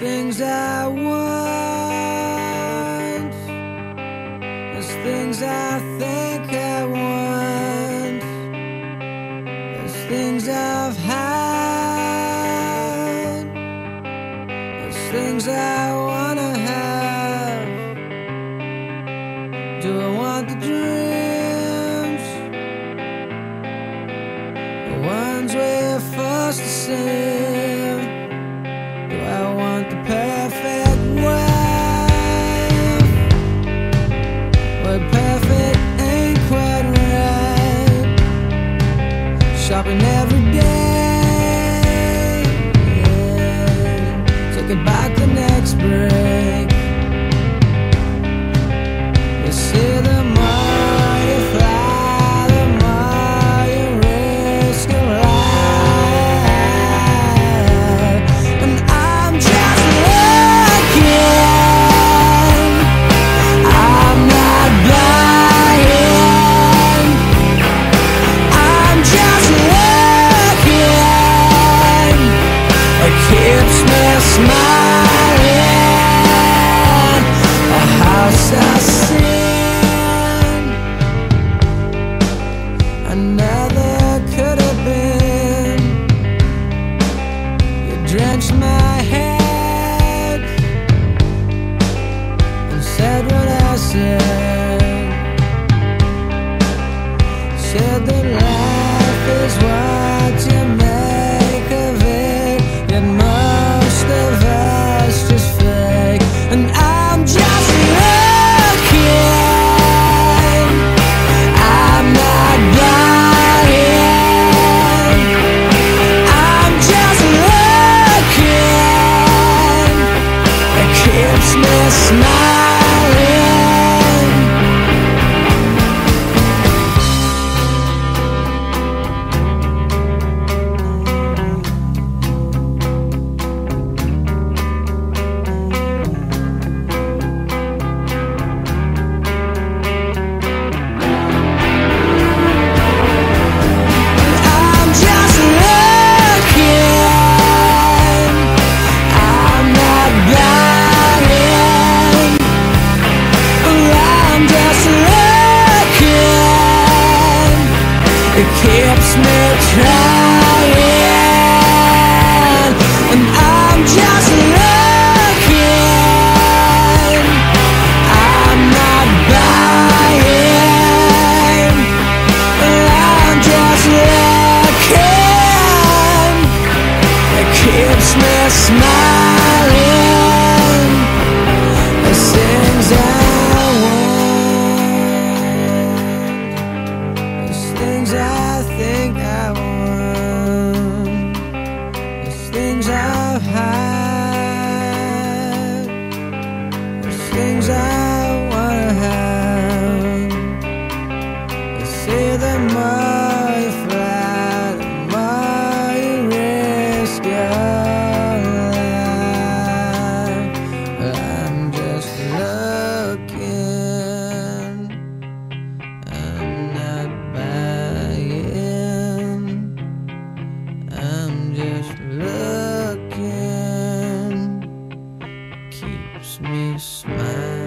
things I want. There's things I think I want. There's things I've had. There's things I wanna have. Do I want the dreams? The ones we're forced to see. Shopping Another could It keeps me trying, and I'm just looking. I'm not buying. I'm just looking. It keeps me smiling. I want. Things I've had. Things I wanna have. They say the more me smiling.